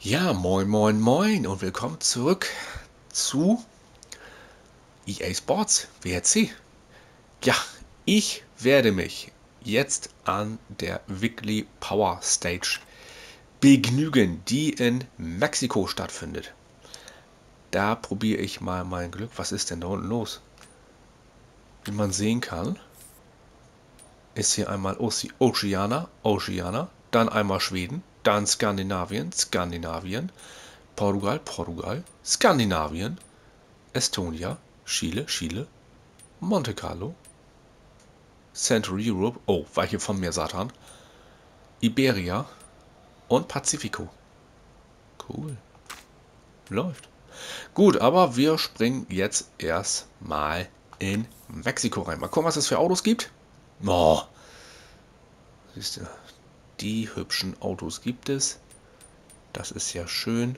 Ja, moin, moin, moin und willkommen zurück zu EA Sports WRC. Ja, ich werde mich jetzt an der Weekly Power Stage begnügen, die in Mexiko stattfindet. Da probiere ich mal mein Glück. Was ist denn da unten los? Wie man sehen kann, ist hier einmal Oceana, Oceana, dann einmal Schweden, dann Skandinavien, Skandinavien, Portugal, Portugal, Skandinavien, Estonia, Chile, Chile, Monte Carlo, Central Europe, oh, Weiche von mir, Satan, Iberia und Pacifico. Cool. Läuft. Gut, aber wir springen jetzt erstmal in Mexiko rein. Mal gucken, was es für Autos gibt. Oh. Siehst du, die hübschen Autos gibt es. Das ist ja schön.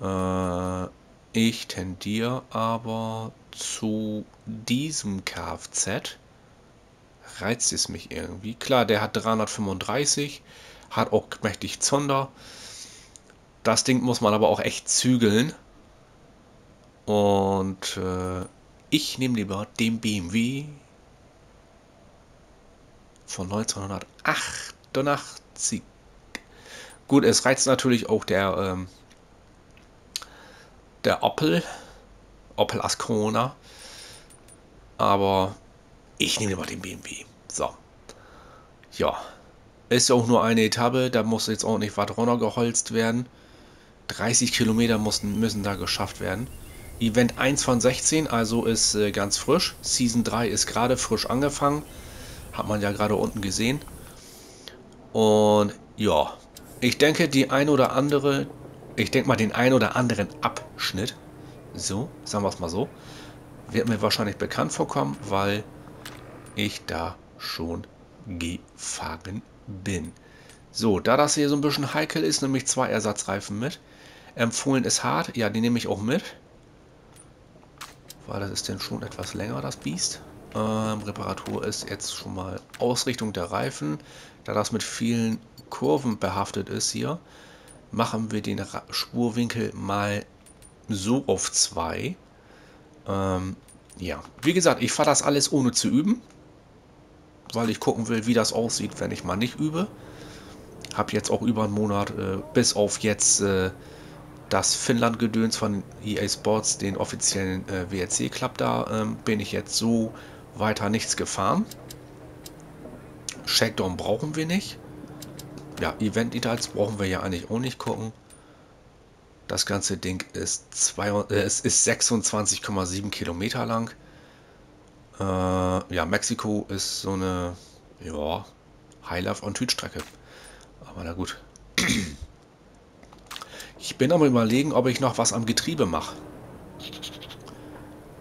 Äh, ich tendiere aber zu diesem Kfz. Reizt es mich irgendwie. Klar, der hat 335, hat auch mächtig Zonder. Das Ding muss man aber auch echt zügeln. Und äh, ich nehme lieber den BMW von 1908. 88. Gut, es reizt natürlich auch der, ähm, der Opel, Opel Ascona, aber ich nehme mal den BMW. So. Ja. Ist ja auch nur eine Etappe, da muss jetzt auch nicht was runtergeholzt werden. 30 Kilometer mussten, müssen da geschafft werden. Event 1 von 16, also ist äh, ganz frisch. Season 3 ist gerade frisch angefangen. Hat man ja gerade unten gesehen. Und ja, ich denke, die ein oder andere, ich denke mal, den ein oder anderen Abschnitt, so, sagen wir es mal so, wird mir wahrscheinlich bekannt vorkommen, weil ich da schon gefahren bin. So, da das hier so ein bisschen heikel ist, nehme ich zwei Ersatzreifen mit. Empfohlen ist hart, ja, die nehme ich auch mit. Weil das ist denn schon etwas länger, das Biest. Ähm, Reparatur ist jetzt schon mal Ausrichtung der Reifen. Da das mit vielen Kurven behaftet ist hier, machen wir den Spurwinkel mal so auf 2. Ähm, ja, wie gesagt, ich fahre das alles ohne zu üben, weil ich gucken will, wie das aussieht, wenn ich mal nicht übe. Habe jetzt auch über einen Monat, äh, bis auf jetzt äh, das Finnland-Gedöns von EA Sports, den offiziellen äh, WRC-Club da, ähm, bin ich jetzt so weiter nichts gefahren. Shakedown brauchen wir nicht. Ja, Event Details brauchen wir ja eigentlich auch nicht gucken. Das ganze Ding ist, äh, ist 26,7 Kilometer lang. Äh, ja, Mexiko ist so eine ja, High-Life- und Tütstrecke. Aber na gut. Ich bin aber überlegen, ob ich noch was am Getriebe mache.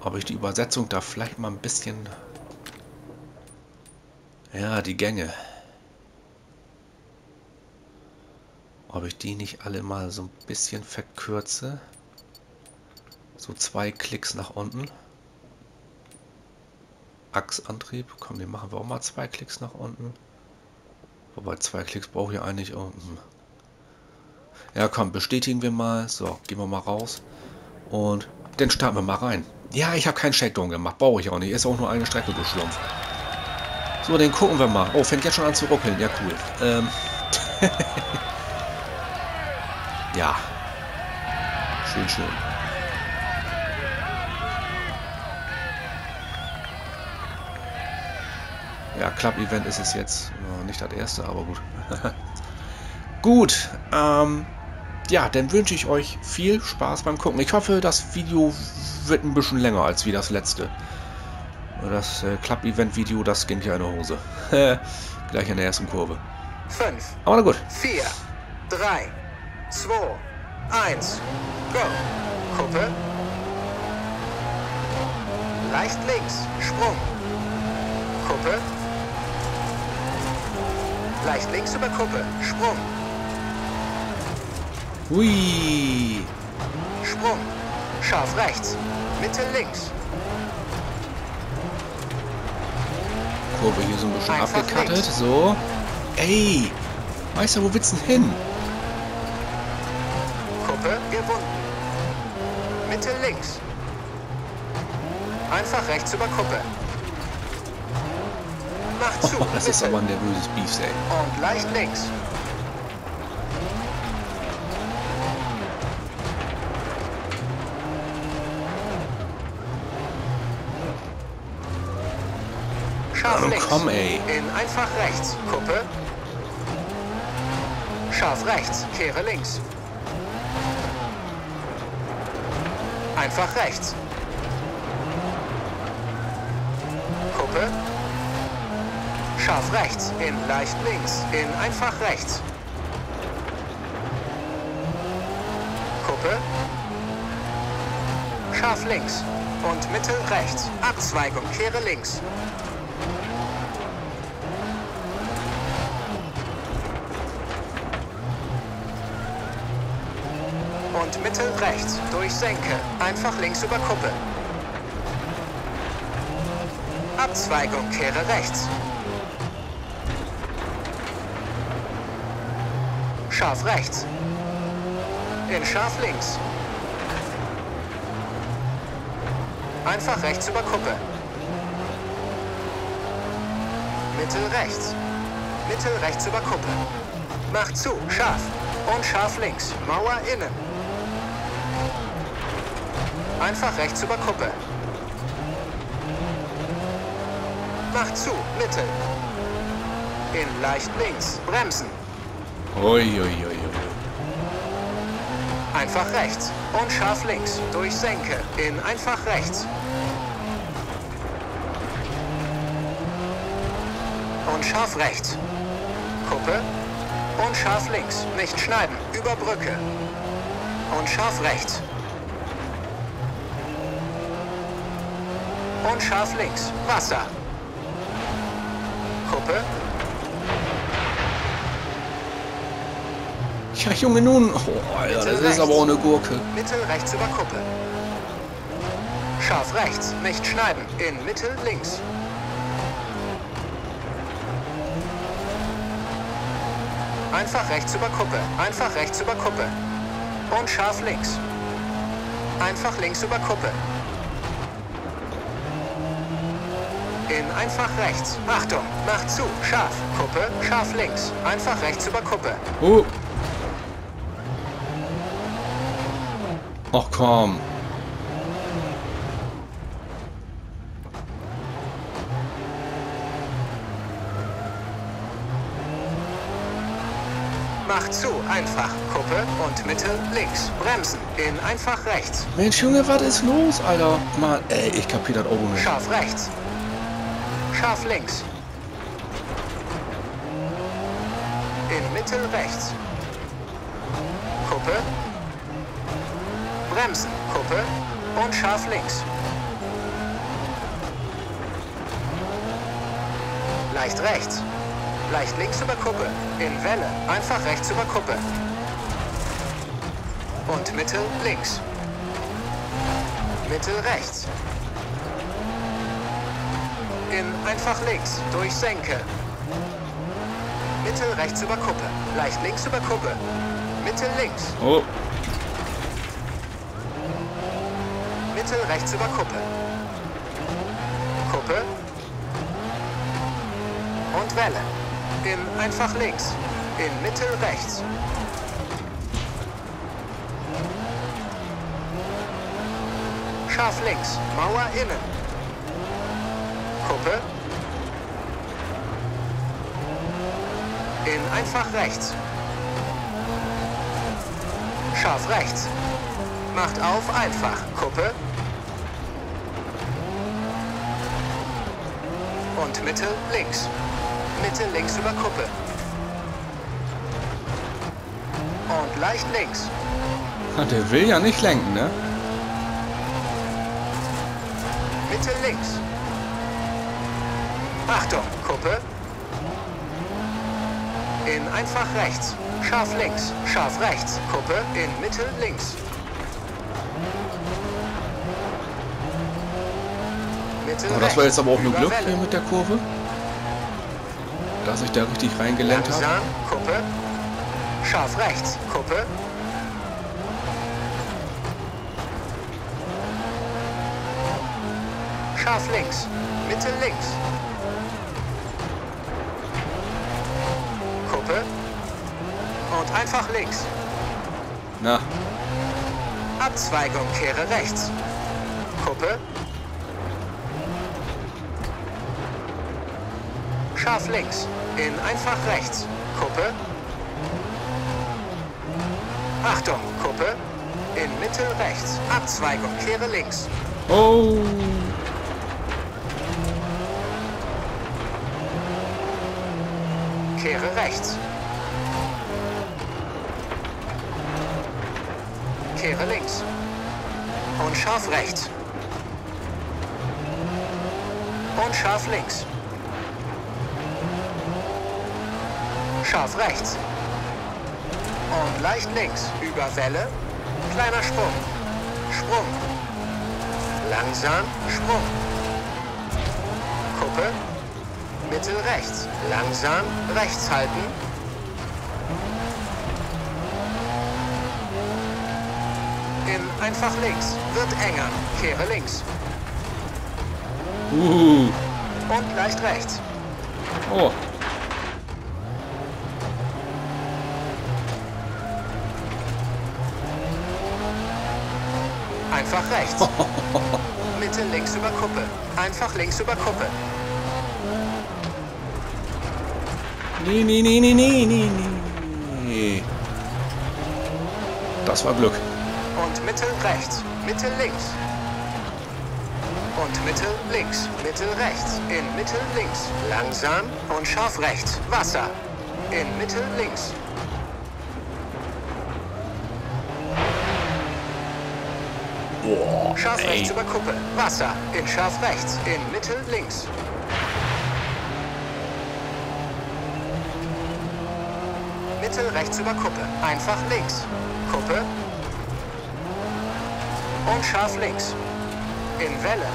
Ob ich die Übersetzung da vielleicht mal ein bisschen ja, die Gänge. Ob ich die nicht alle mal so ein bisschen verkürze. So zwei Klicks nach unten. Achsantrieb. Komm, den machen wir auch mal zwei Klicks nach unten. Wobei zwei Klicks brauche ich eigentlich. Oh, hm. Ja, komm, bestätigen wir mal. So, gehen wir mal raus. Und dann starten wir mal rein. Ja, ich habe keinen Shakedown gemacht. Brauche ich auch nicht. Ist auch nur eine Strecke geschlumpft. So, den gucken wir mal. Oh, fängt jetzt schon an zu ruckeln. Ja, cool. Ähm. ja. Schön, schön. Ja, Club-Event ist es jetzt. nicht das erste, aber gut. gut. Ähm, ja, dann wünsche ich euch viel Spaß beim Gucken. Ich hoffe, das Video wird ein bisschen länger als wie das letzte. Das äh, Club-Event-Video, das ging ja in der Hose. Gleich in der ersten Kurve. 5. Aber na gut. 4, 3, 2, 1, go. Kuppe. Leicht links, Sprung. Kuppe. Leicht links über Kuppe, Sprung. Hui. Sprung. Scharf rechts. Mitte links. Kurve hier so ein bisschen abgekattet. So. Ey! Meister, wo willst du denn hin? Kuppe gewunden. Mitte links. Einfach rechts über Kuppe. Mach zu. Oh, das Mitte. ist aber ein nervöses Beef, ey. Und leicht links. Oh, links. komm, ey. In einfach rechts. Kuppe. Scharf rechts. Kehre links. Einfach rechts. Kuppe. Scharf rechts. In leicht links. In einfach rechts. Kuppe. Scharf links. Und Mitte rechts. Abzweigung. Kehre links. Und Mitte rechts. Durch Senke. Einfach links über Kuppe. Abzweigung. Kehre rechts. Scharf rechts. In scharf links. Einfach rechts über Kuppe. Mittel rechts. Mittel rechts über Kuppe. Mach zu, scharf. Und scharf links. Mauer innen. Einfach rechts über Kuppe. Mach zu, Mitte. In leicht links. Bremsen. Ui, ui, ui, ui. Einfach rechts und scharf links. Durch Senke in einfach rechts. Und scharf rechts. Kuppe. Und scharf links. Nicht schneiden. Über Brücke. Und scharf rechts. Und scharf links. Wasser. Kuppe. Ja, Junge, nun. Oh, Alter, das ist aber auch eine Gurke. Mittel rechts über Kuppe. Scharf rechts, nicht schneiden. In Mittel links. Einfach rechts über Kuppe. Einfach rechts über Kuppe. Und scharf links. Einfach links über Kuppe. In einfach rechts. Achtung, mach zu. Scharf. Kuppe, scharf links. Einfach rechts über Kuppe. Oh. Ach komm. Mach zu, einfach. Kuppe und Mitte links. Bremsen. In einfach rechts. Mensch, Junge, was ist los, Alter? Mann, ey, ich kapier das auch nicht. Scharf rechts. Scharf links. In Mitte rechts. Kuppe. Bremsen. Kuppe. Und scharf links. Leicht rechts. Leicht links über Kuppe. In Welle. Einfach rechts über Kuppe. Und Mitte links. Mitte rechts. In einfach links. Durch Senke. Mitte rechts über Kuppe. Leicht links über Kuppe. Mitte links. Oh, Mitte rechts über Kuppe. Kuppe. Und Welle. In einfach links. In Mitte rechts. Scharf links. Mauer innen. Kuppe. In einfach rechts. Scharf rechts. Macht auf einfach. Kuppe. Und Mitte links. Mitte links über Kuppe. Und leicht links. der will ja nicht lenken, ne? Achtung, Kuppe. In einfach rechts. Scharf links. Scharf rechts. Kuppe in Mitte links. Mitte Oh, das war jetzt aber auch nur Glück Welle. hier mit der Kurve. Dass ich da richtig reingelenkt habe. Kuppe. Scharf rechts, Kuppe. Scharf links. Mitte links. Einfach links. Na, Abzweigung, kehre rechts. Kuppe. Scharf links. In einfach rechts. Kuppe. Achtung, Kuppe. In Mitte rechts. Abzweigung, kehre links. oh. Kehre rechts. Kehre links. Und scharf rechts. Und scharf links. Scharf rechts. Und leicht links. Über Welle. Kleiner Sprung. Sprung. Langsam. Sprung. Kuppe. Mittel rechts. Langsam rechts halten. In einfach links. Wird enger. Kehre links. Uh. Und leicht rechts. Oh. Einfach rechts. Mitte links über Kuppe. Einfach links über Kuppe. Nee, nee, nee, nee, nee, nee, nee. Das war Glück. Und Mitte rechts. Mitte links. Und Mitte links. Mitte rechts. In Mitte links. Langsam und scharf rechts. Wasser. In Mitte links. Boah, Scharf ey. rechts über Kuppe. Wasser. In scharf rechts. In Mitte links. Mitte rechts über Kuppe. Einfach links. Kuppe. Und scharf links. In Welle.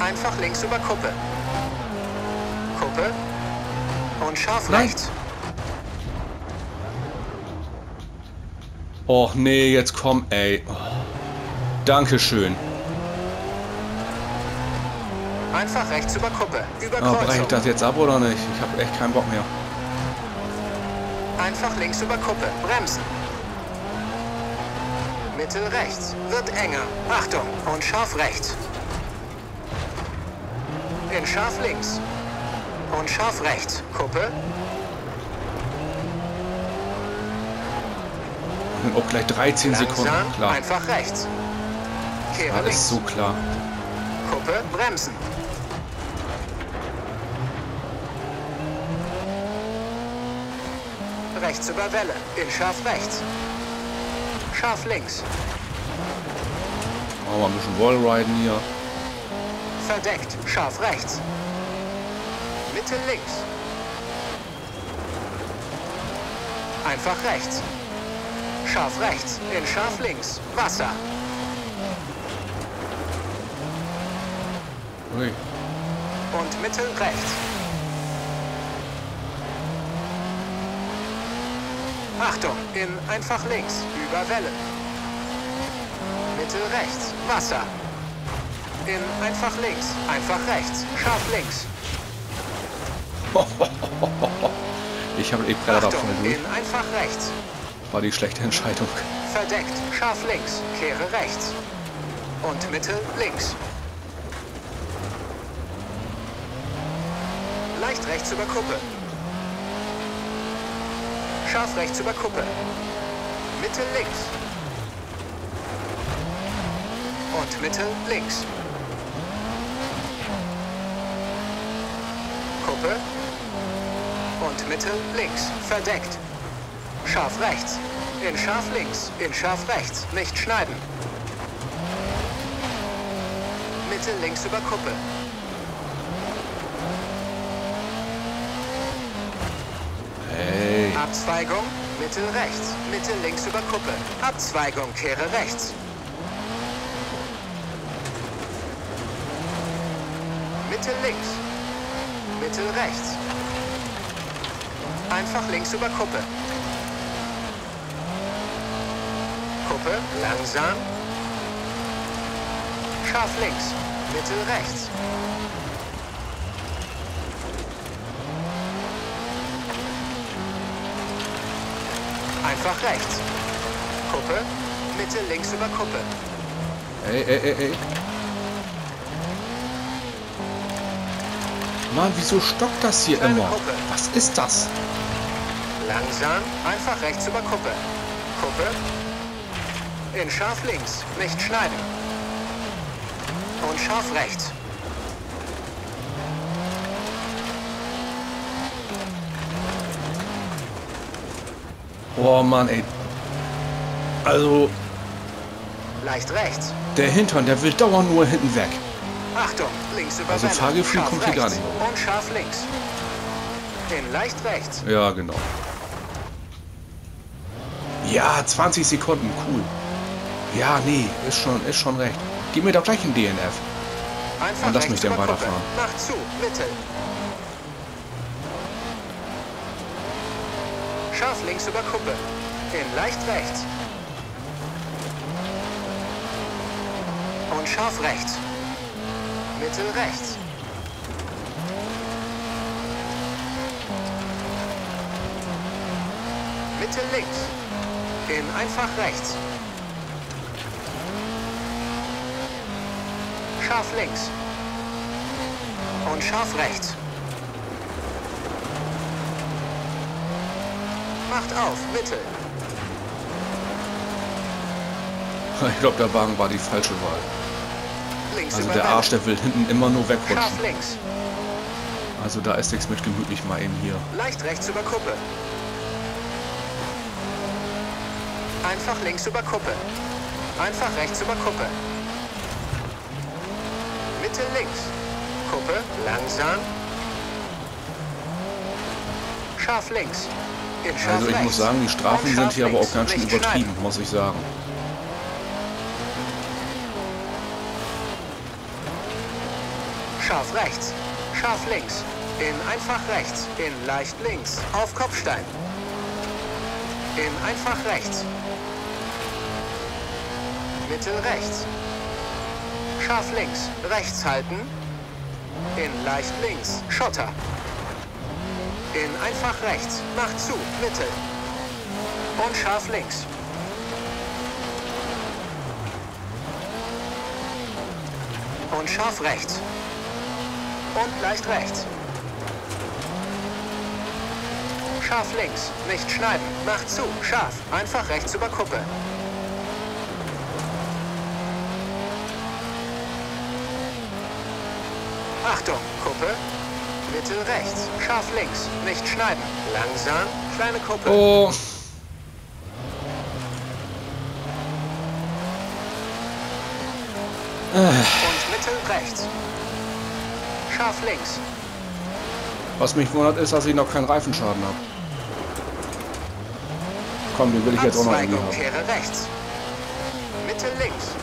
Einfach links über Kuppe. Kuppe. Und scharf Nein. rechts. Och nee, jetzt komm, ey. Oh. Dankeschön. Einfach rechts über Kuppe. Über Oh, breche ich Kreuzung. das jetzt ab oder nicht? Ich habe echt keinen Bock mehr. Einfach links über Kuppe. Bremsen. Mittel rechts. Wird enger. Achtung. Und scharf rechts. In scharf links. Und scharf rechts. Kuppe. Auch gleich 13 Sekunden. Langsam. Klar, Einfach rechts. Kehre ist links. so klar. Kuppe. Bremsen. Rechts über Welle. In scharf rechts. Scharf links. Machen wir ein bisschen Wallriden hier. Verdeckt. Scharf rechts. Mitte links. Einfach rechts. Scharf rechts. In scharf links. Wasser. Ui. Und Mitte rechts. Achtung. In einfach links. Über Welle. Mitte rechts. Wasser. In einfach links. Einfach rechts. Scharf links. Ich habe eh Predator Achtung. voll durch. In einfach rechts. War die schlechte Entscheidung. Verdeckt. Scharf links. Kehre rechts. Und Mitte links. Leicht rechts über Kuppe. Scharf rechts über Kuppe. Mitte links. Und Mitte links. Kuppe. Und Mitte links. Verdeckt. Scharf rechts. In scharf links. In scharf rechts. Nicht schneiden. Mitte links über Kuppe. Abzweigung. Mitte rechts. Mitte links über Kuppe. Abzweigung. Kehre rechts. Mitte links. Mitte rechts. Einfach links über Kuppe. Kuppe. Langsam. Scharf links. Mittel rechts. Einfach rechts. Kuppe. Mitte links über Kuppe. Ey, ey, ey, ey. Mann, wieso stockt das hier Kleine immer? Kuppe. Was ist das? Langsam. Einfach rechts über Kuppe. Kuppe. In scharf links. Nicht schneiden. Und scharf rechts. Oh Mann, ey. Also, Leicht rechts. der Hintern, der will dauernd nur hinten weg. Achtung, links über Also. Fahrgefühl kommt hier gar nicht Und scharf links. In leicht rechts. Ja, genau. Ja, 20 Sekunden, cool. Ja, nee, ist schon, ist schon recht. Gib mir doch gleich ein DNF. Einfach Und lass mich dann weiterfahren. Mach zu, Mittel. Scharf links über Kuppe. In leicht rechts. Und scharf rechts. Mittel rechts. Mitte links. In einfach rechts. Scharf links. Und scharf rechts. Macht auf, Mitte. Ich glaube, der Wagen war die falsche Wahl. Links Also der. Arsch, der will hinten immer nur wegrutschen. Scharf links. Also da ist nichts mit gemütlich mal eben hier. Leicht rechts über Kuppe. Einfach links über Kuppe. Einfach rechts über Kuppe. Mitte links. Kuppe, langsam. Scharf links. Also ich muss sagen, die Strafen sind hier aber auch ganz schön übertrieben, muss ich sagen. Scharf rechts. Scharf links. In einfach rechts. In leicht links. Auf Kopfstein. In einfach rechts. Mittel rechts. Scharf links. Rechts halten. In leicht links. Schotter. In einfach rechts. Macht zu. Mittel. Und scharf links. Und scharf rechts. Und leicht rechts. Scharf links. Nicht schneiden. Macht zu. Scharf. Einfach rechts über Kuppe. Achtung. Kuppe. Mittel rechts. Scharf links. Nicht schneiden. Langsam. Kleine Kuppe. Oh, Und Mittel rechts. Scharf links. was mich wundert ist, dass ich noch keinen Reifenschaden habe. Komm, den will ich jetzt auch noch haben. Kehre rechts. Mitte links.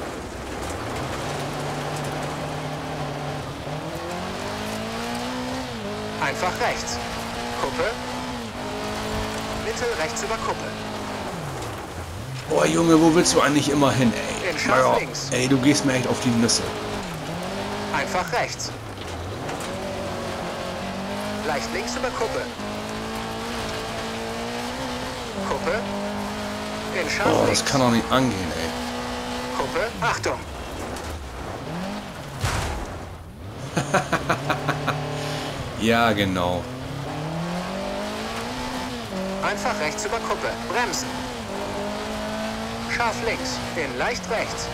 Einfach rechts. Kuppe. Mittel rechts über Kuppe. Oh Junge, wo willst du eigentlich immer hin, ey? In links. ey, du gehst mir echt auf die Nüsse. Einfach rechts. Leicht links über Kuppe. Kuppe. In scharf Oh, das kann doch nicht angehen, ey. Kuppe. Achtung. Ja, genau. Einfach rechts über Kuppe. Bremsen. Scharf links. In leicht rechts.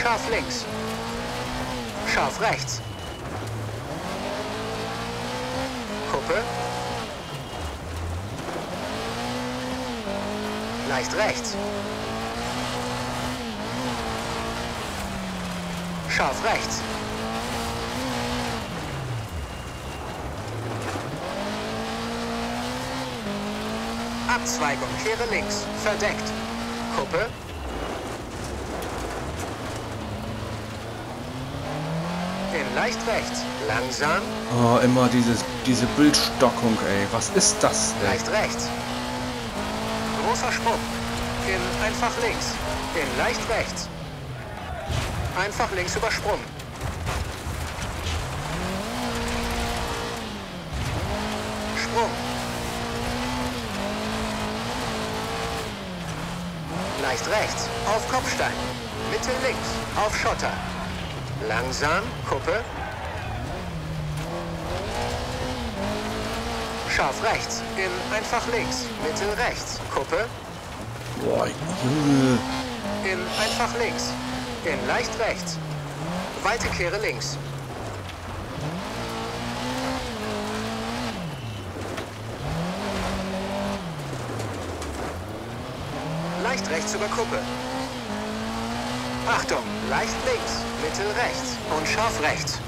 Scharf links. Scharf rechts. Kuppe. Leicht rechts. Scharf rechts. Abzweigung, kehre links. Verdeckt. Kuppe. In leicht rechts. Langsam. Oh, immer dieses, diese Bildstockung, ey. Was ist das denn? Leicht rechts. Großer Sprung. In einfach links. In leicht rechts. Einfach links übersprungen. Sprung. Leicht rechts. Auf Kopfstein. Mitte links. Auf Schotter. Langsam. Kuppe. Scharf rechts. In einfach links. Mittel rechts. Kuppe. Boah, Junge. In einfach links. In leicht rechts. Weite Kehre links. Leicht rechts über Kuppe. Achtung, leicht links, mittel rechts und scharf rechts.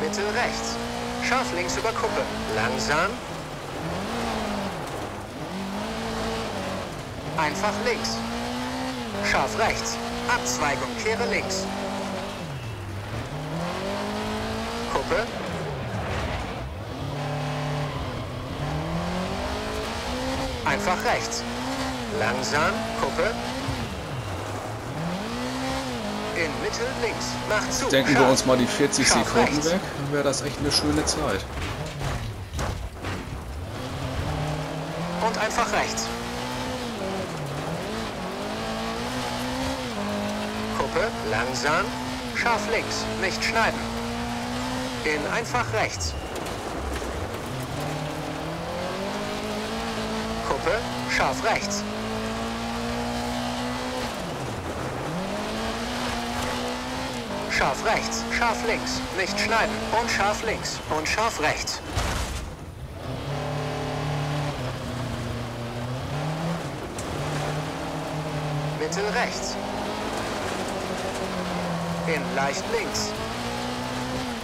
Mittel rechts. Scharf links über Kuppe. Langsam. Einfach links. Scharf rechts. Abzweigung, kehre links. Kuppe. Einfach rechts. Langsam, Kuppe. In Mitte links. Macht zu. Denken wir uns mal die 40 Scharf Sekunden rechts. weg, dann wäre das echt eine schöne Zeit. Und einfach rechts. Kuppe, langsam, scharf links, nicht schneiden. In einfach rechts. Kuppe, scharf rechts. Scharf rechts, scharf links, nicht schneiden. Und scharf links und scharf rechts. Mittel rechts. In leicht links.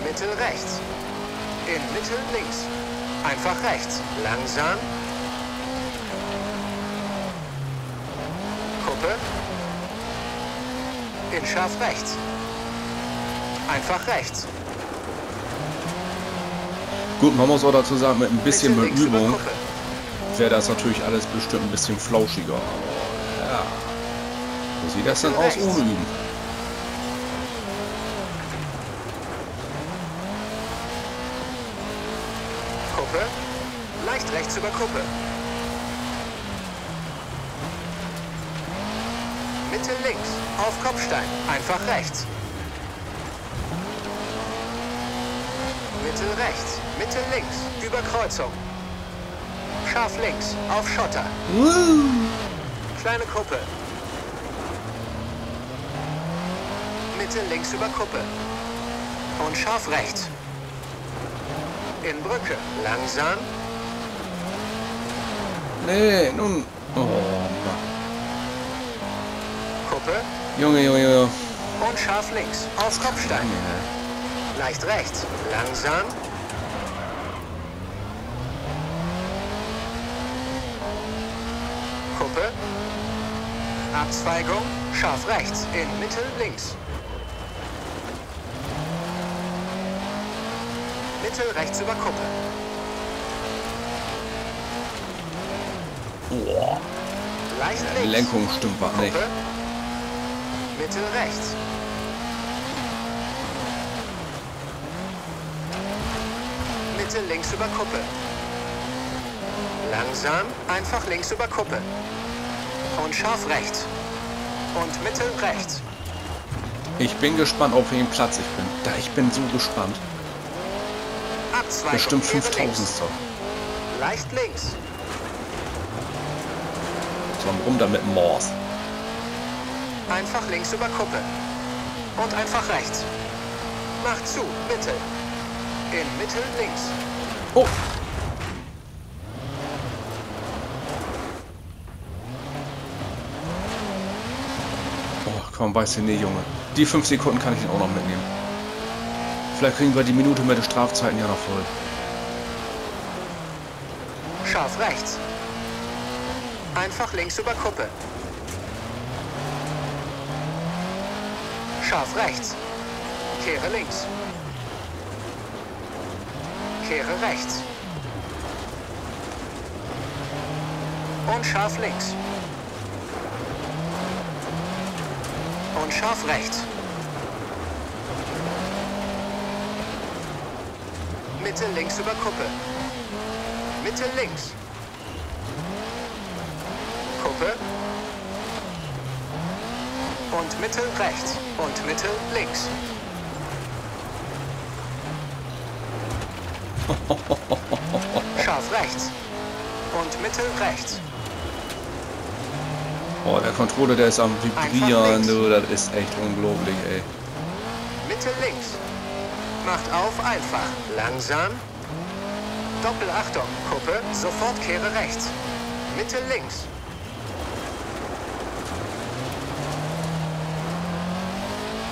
Mittel rechts. In Mittel links. Einfach rechts. Langsam. Kuppe. In scharf rechts. Einfach rechts. Gut, man muss auch dazu sagen, mit ein bisschen über Übung wäre das natürlich alles bestimmt ein bisschen flauschiger. Aber ja. So sieht das dann aus ohne Üben. Kuppe. Leicht rechts über Kuppe. Mitte links. Auf Kopfstein. Einfach rechts. Mitte rechts. Mitte links. Über Kreuzung. Scharf links. Auf Schotter. Kleine Kuppe. Mitte links über Kuppe. Und scharf rechts. In Brücke. Langsam. Nee, nun. Oh, Mann. Kuppe. Junge, Junge, Junge. Und scharf links. Auf Kopfstein. Ja. Leicht rechts. Langsam. Kuppe. Abzweigung. Scharf rechts. In Mitte links. Mittel rechts über Kuppe. Leicht Die. Lenkung stimmt was nicht. Mittel rechts. Mitte links über Kuppe. Langsam, einfach links über Kuppe. Und scharf rechts. Und Mitte rechts. Ich bin gespannt, auf welchem Platz ich bin. Da ich bin so gespannt. Abzweigung. Bestimmt Kehre 5000. links. Leicht links. Ein Rum da mit Morse. Einfach links über Kuppe. Und einfach rechts. Macht zu, Mitte. In Mitte links. Oh! Oh, komm, weißt du, nee, Junge. Die 5 Sekunden kann ich ihn auch noch mitnehmen. Vielleicht kriegen wir die Minute mit den Strafzeiten ja noch voll. Scharf rechts. Einfach links über Kuppe. Scharf rechts. Kehre links. Kehre rechts. Und scharf links. Und scharf rechts. Mitte links über Kuppe. Mitte links. Kuppe. Und Mitte rechts. Und Mitte links. Scharf rechts. Und Mitte rechts. Oh, der Controller, der ist am Vibrieren, du, das ist echt unglaublich, ey. Mitte links. Macht auf einfach. Langsam. Doppelachtung. Kuppe. Sofort kehre rechts. Mitte links.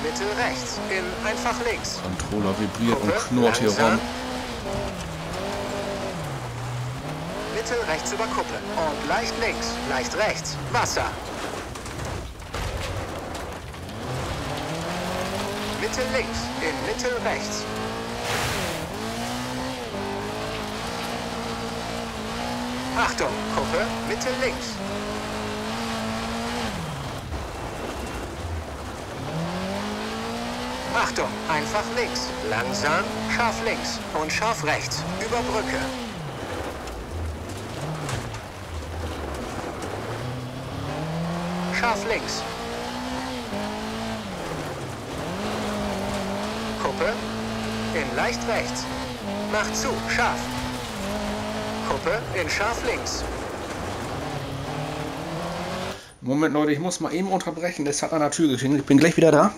Mitte rechts. In einfach links. Controller vibriert und knurrt hier rum. Mitte rechts über Kuppe. Und leicht links. Leicht rechts. Wasser. Mitte links. In Mitte rechts. Achtung, Kuppe, Mitte links. Achtung, einfach links. Langsam, scharf links und scharf rechts. Über Brücke. Scharf links. Kuppe. In leicht rechts. Macht zu. Scharf. Kuppe in scharf links. Moment, Leute, ich muss mal eben unterbrechen. Das hat an der Tür geklingelt. Ich bin gleich wieder da.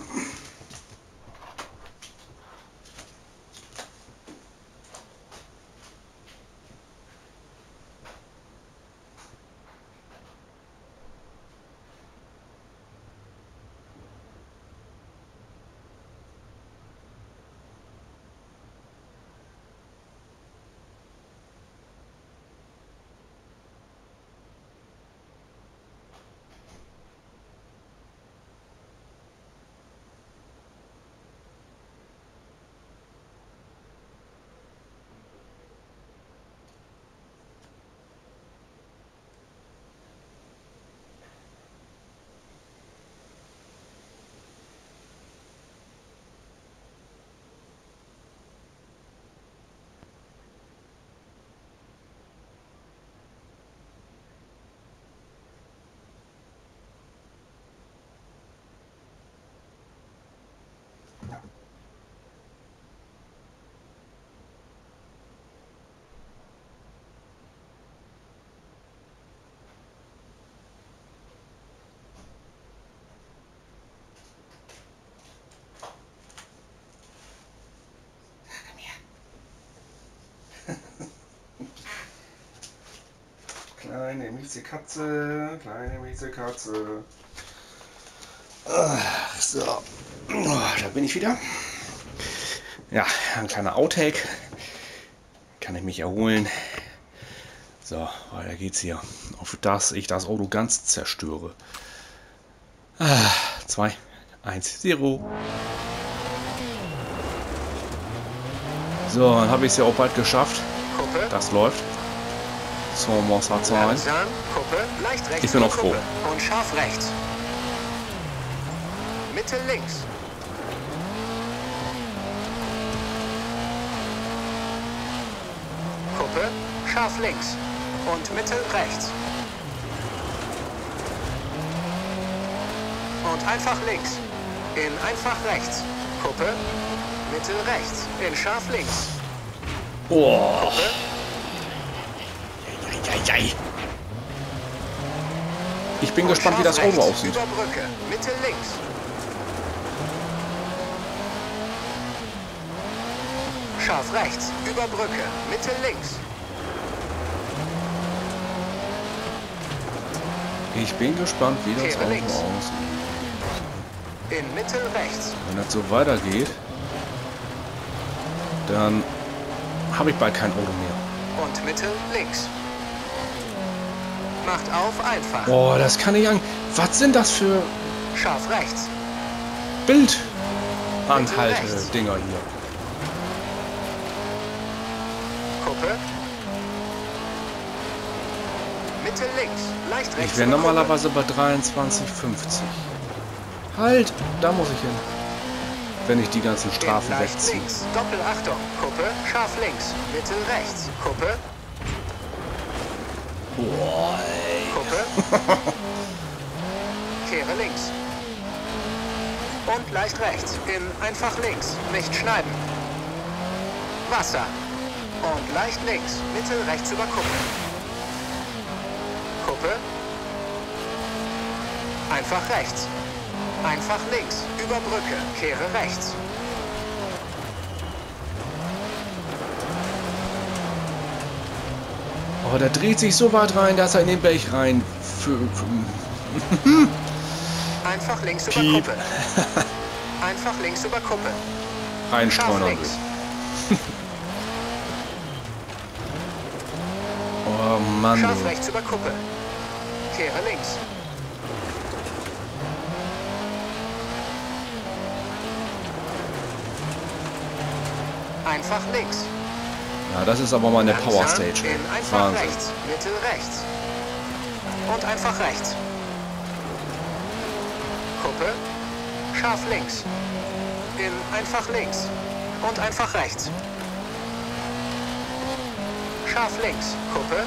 Kleine miese Katze, kleine miese Katze. Ach, so, Oh, da bin ich wieder. Ja, ein kleiner Outtake. Kann ich mich erholen. So, weiter geht's hier. Auf dass ich das Auto ganz zerstöre. 2, 1, 0. So, dann habe ich es ja auch bald geschafft. Das läuft. So muss das sein. Langsam. Kuppe. Leicht rechts. Ich bin auch froh. Kuppe. Und scharf rechts. Mitte links. Kuppe. Scharf links. Und Mitte rechts. Und einfach links. In einfach rechts. Kuppe. Mitte rechts. In scharf links. Boah. Kuppe. Eieiei. Ich bin Und gespannt, wie das rechts. aussieht. Über Brücke. Mitte links. Scharf rechts. Über Brücke. Mitte links. Ich bin gespannt, wie das Auto aussieht. In Mitte rechts. Wenn das so weitergeht, dann habe ich bald kein Auto mehr. Und Mitte links. Macht auf einfach. Boah, das kann ich an. Was sind das für Scharf rechts. Bildanhalte-Dinger hier? Kuppe. Mitte links, leicht rechts. Ich wäre normalerweise bei 23,50. Halt, da muss ich hin. Wenn ich die ganzen Strafen wegziehe. links, Doppelachtung, Kuppe, scharf links, Mitte rechts, Kuppe, Boah. Kuppe. Kehre links. Und leicht rechts, in einfach links, nicht schneiden. Wasser. Und leicht links, Mitte rechts über Kuppe. Kuppe. Einfach rechts. Einfach links, über Brücke, kehre rechts. Oh, der dreht sich so weit rein, dass er in den Berg rein. Für, Einfach links über Piep. Kuppe. Einfach links über Kuppe. Scharf reinstreunern links. Oh Mann. Scharf du. rechts über Kuppe. Kehre links. Einfach links. Ja, das ist aber mal eine Power Stage. Wahnsinn. rechts. Mitte rechts. Und einfach rechts. Kuppe. Scharf links. In einfach links. Und einfach rechts. Scharf links. Kuppe.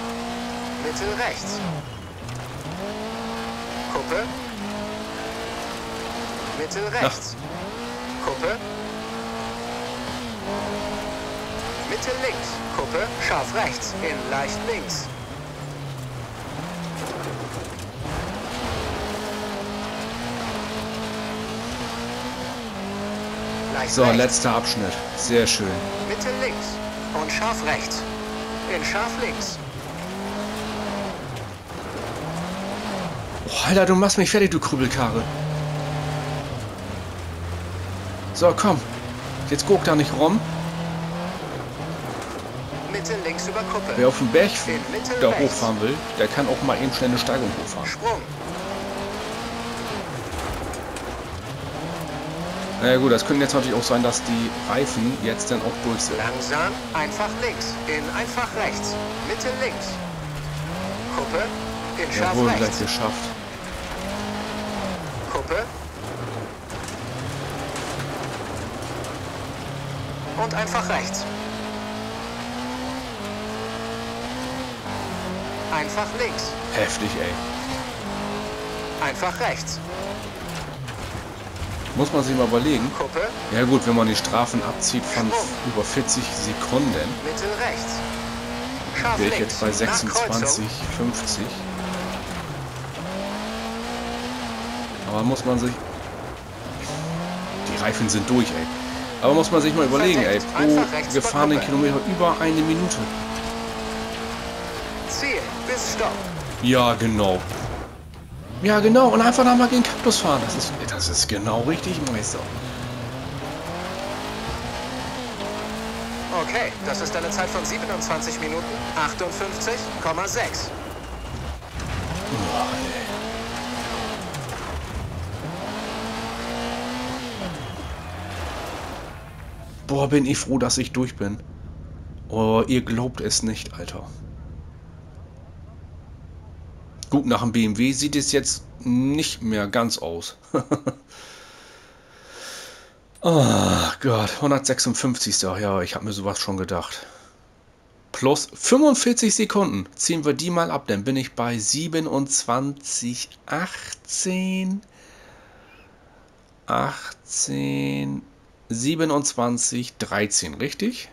Mitte rechts. Kuppe. Mitte rechts. Kuppe. Mitte links. Kuppe. Scharf rechts. In leicht links. Leicht So, rechts. letzter Abschnitt. Sehr schön. Mitte links. Und scharf rechts. In scharf links. Oh, Alter, du machst mich fertig, du Krübelkarre. So, komm. Jetzt guck da nicht rum. Mitte links über Kuppe. Wer auf dem Berg da hochfahren will, der kann auch mal eben schnell eine Steigung hochfahren. Sprung. Na ja, gut, das könnte jetzt natürlich auch sein, dass die Reifen jetzt dann auch durch sind. Langsam. Einfach links. In einfach rechts. Mitte links. Kuppe. In scharf Jawohl, gleich rechts. geschafft. Kuppe. Und einfach rechts. Einfach links. Heftig, ey. Einfach rechts. Muss man sich mal überlegen. Kuppe. Ja gut, wenn man die Strafen abzieht von über 40 Sekunden, Mitte rechts. Scharf wäre ich jetzt bei Nach 26, Kreuzung. 50. Aber muss man sich... Die Reifen sind durch, ey. Aber muss man sich mal überlegen, ey. Verdeckt. Pro Einfach rechts gefahrenen Kilometer über eine Minute. Bis Stopp. Ja, genau. Ja, genau. Und einfach da mal gegen Kaktus fahren. Das ist, das ist genau richtig, Meister. Okay, das ist eine Zeit von 27 Minuten 58,6. Boah, bin ich froh, dass ich durch bin. Oh, ihr glaubt es nicht, Alter. Gut, nach dem BMW sieht es jetzt nicht mehr ganz aus. oh Gott, 156. Ja, ich habe mir sowas schon gedacht. Plus 45 Sekunden. Ziehen wir die mal ab, dann bin ich bei 27, 18, 18, 27, 13, richtig?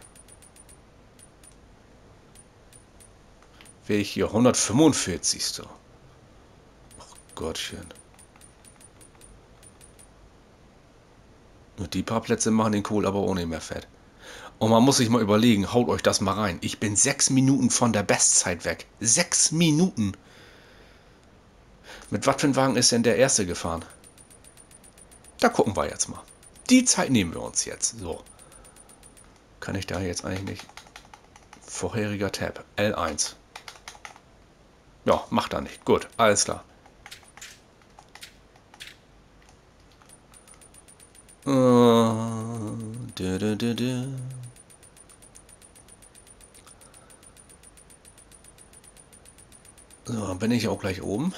Wäre ich hier 145. Gottchen. Nur die paar Plätze machen den Kohl aber ohne mehr fett. Und man muss sich mal überlegen, haut euch das mal rein. Ich bin sechs Minuten von der Bestzeit weg. Sechs Minuten. Mit was für einem Wagen ist denn der erste gefahren? Da gucken wir jetzt mal. Die Zeit nehmen wir uns jetzt. So. Kann ich da jetzt eigentlich nicht. Vorheriger Tab. L1. Ja, macht er nicht. Gut, alles klar. Äh, dü, dü, dü, dü. So, bin ich auch gleich oben.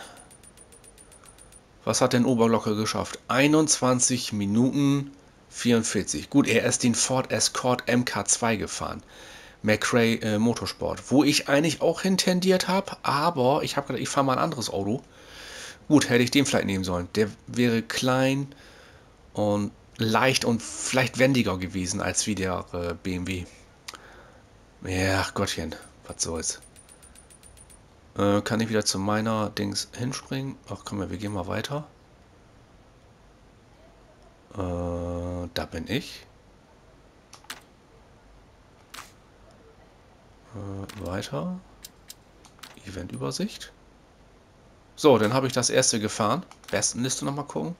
Was hat denn Oberglocke geschafft? 21 Minuten 44. Gut, er ist den Ford Escort MK2 gefahren. McRae äh, Motorsport. Wo ich eigentlich auch hintendiert habe, aber ich habe gedacht, ich fahre mal ein anderes Auto. Gut, hätte ich den vielleicht nehmen sollen. Der wäre klein und leicht und vielleicht wendiger gewesen als wie der äh, BMW. Ja, Gottchen, was soll's. Äh, kann ich wieder zu meiner Dings hinspringen? Ach komm wir gehen mal weiter. Äh, da bin ich. Äh, weiter. Eventübersicht. So, dann habe ich das erste gefahren. Bestenliste nochmal gucken.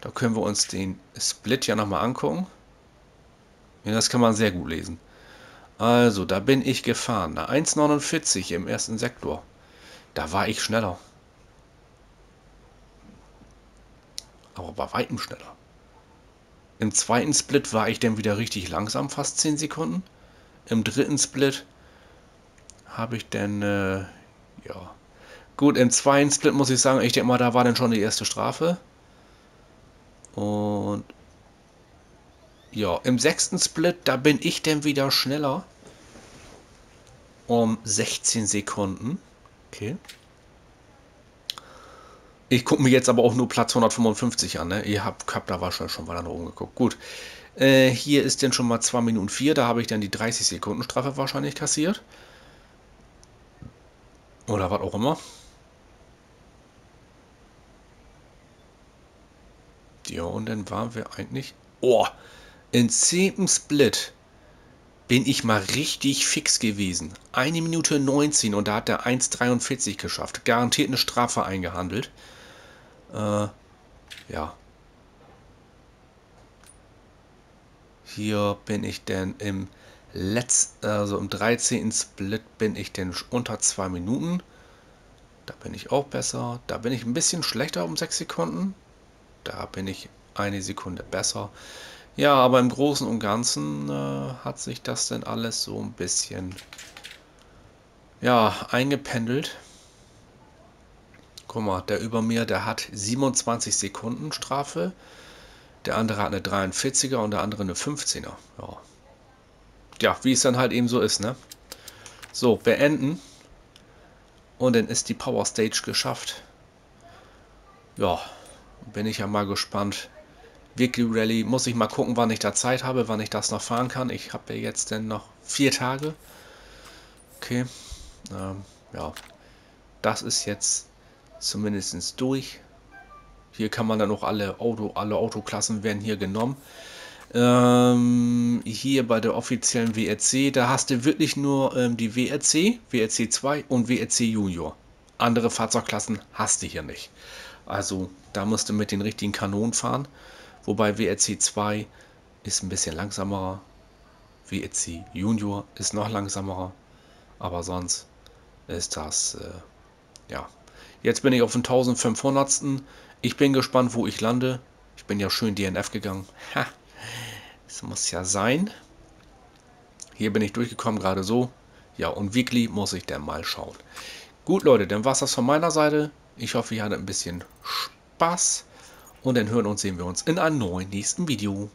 Da können wir uns den Split ja nochmal angucken. Ja, das kann man sehr gut lesen. Also, da bin ich gefahren. 1,49 im ersten Sektor. Da war ich schneller. Aber bei weitem schneller. Im zweiten Split war ich dann wieder richtig langsam, fast 10 Sekunden. Im dritten Split habe ich dann, äh, ja. Gut, im zweiten Split muss ich sagen, ich denke mal, da war dann schon die erste Strafe. Und ja, im sechsten Split, da bin ich dann wieder schneller. Um 16 Sekunden. Okay. Ich gucke mir jetzt aber auch nur Platz 155 an. Ne? Ihr habt, habt da wahrscheinlich schon weiter nach oben geguckt. Gut. Äh, hier ist dann schon mal 2 Minuten 4. Da habe ich dann die 30 Sekunden Strafe wahrscheinlich kassiert. Oder was auch immer. Ja, und dann waren wir eigentlich... Oh, in 10. Split bin ich mal richtig fix gewesen. Eine Minute 19 und da hat er 1,43 geschafft. Garantiert eine Strafe eingehandelt. Äh, ja. Hier bin ich denn im letzten, also im 13. Split bin ich denn unter 2 Minuten. Da bin ich auch besser. Da bin ich ein bisschen schlechter um 6 Sekunden. Da bin ich eine Sekunde besser. Ja, aber im Großen und Ganzen äh, hat sich das denn alles so ein bisschen ja, eingependelt. Guck mal, der über mir, der hat 27 Sekunden Strafe. Der andere hat eine 43er und der andere eine 15er. Ja, ja wie es dann halt eben so ist, ne? So, beenden. Und dann ist die Power Stage geschafft. Ja, bin ich ja mal gespannt. Weekly Rally muss ich mal gucken, wann ich da Zeit habe, wann ich das noch fahren kann. Ich habe ja jetzt denn noch vier Tage. Okay. Ähm, ja. Das ist jetzt zumindest durch. Hier kann man dann auch alle Auto, alle Autoklassen werden hier genommen. Ähm, hier bei der offiziellen WRC, da hast du wirklich nur ähm, die WRC, WRC 2 und WRC Junior. Andere Fahrzeugklassen hast du hier nicht. Also da musst du mit den richtigen Kanonen fahren. Wobei WRC 2 ist ein bisschen langsamer. WRC Junior ist noch langsamer. Aber sonst ist das, äh, ja. Jetzt bin ich auf den 1500. Ich bin gespannt, wo ich lande. Ich bin ja schön DNF gegangen. Ha, das muss ja sein. Hier bin ich durchgekommen, gerade so. Ja, und Weekly muss ich dann mal schauen. Gut, Leute, dann war es das von meiner Seite. Ich hoffe, ihr hattet ein bisschen Spaß. Und dann hören und sehen wir uns in einem neuen nächsten Video.